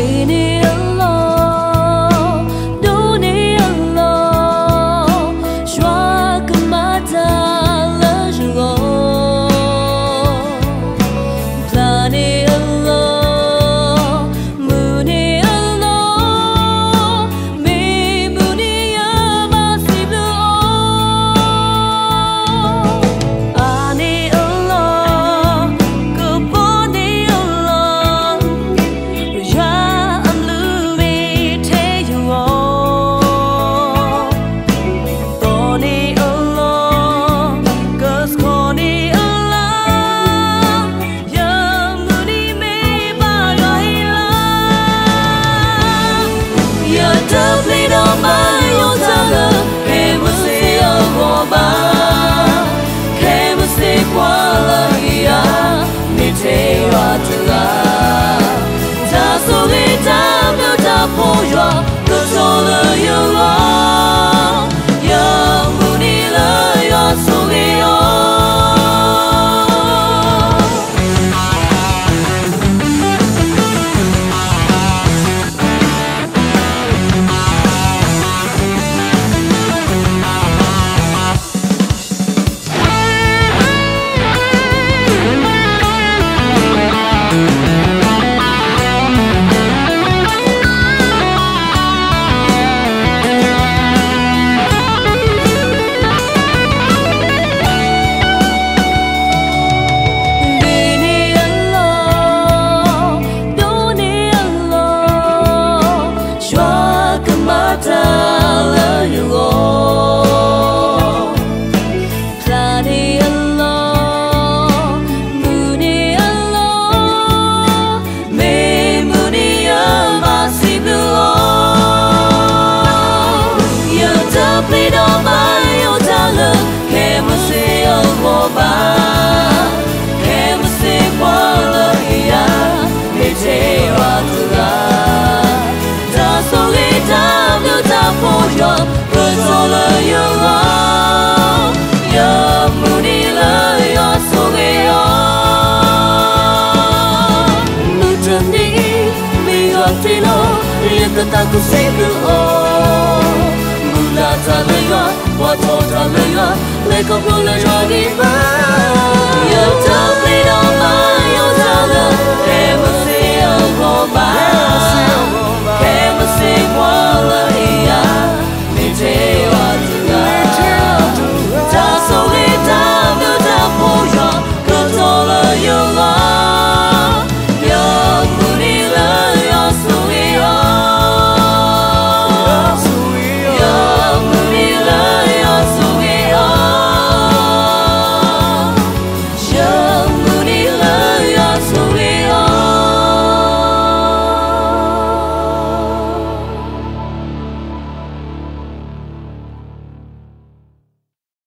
为你哭谁的哦？木拉他了呀，我拖他了呀，来 tentangku sebel oh Mula tak lengar, wato tak lengar Lekop boleh jadi baik